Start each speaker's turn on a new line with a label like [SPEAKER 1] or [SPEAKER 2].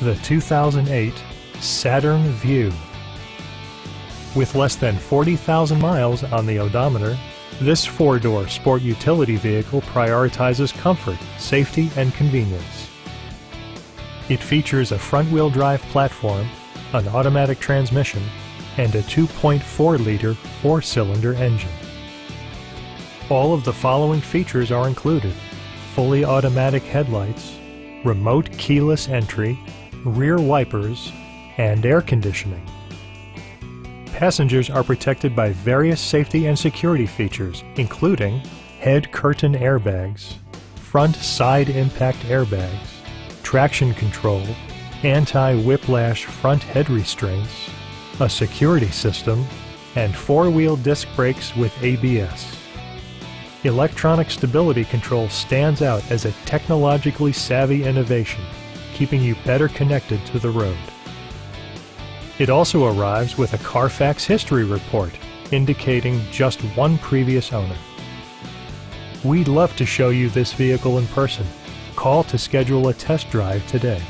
[SPEAKER 1] the 2008 Saturn Vue. With less than 40,000 miles on the odometer, this four-door sport utility vehicle prioritizes comfort, safety, and convenience. It features a front-wheel drive platform, an automatic transmission, and a 2.4-liter four-cylinder engine. All of the following features are included. Fully automatic headlights, remote keyless entry, rear wipers, and air conditioning. Passengers are protected by various safety and security features, including head curtain airbags, front side impact airbags, traction control, anti-whiplash front head restraints, a security system, and four-wheel disc brakes with ABS. Electronic stability control stands out as a technologically savvy innovation, keeping you better connected to the road. It also arrives with a Carfax history report, indicating just one previous owner. We'd love to show you this vehicle in person. Call to schedule a test drive today.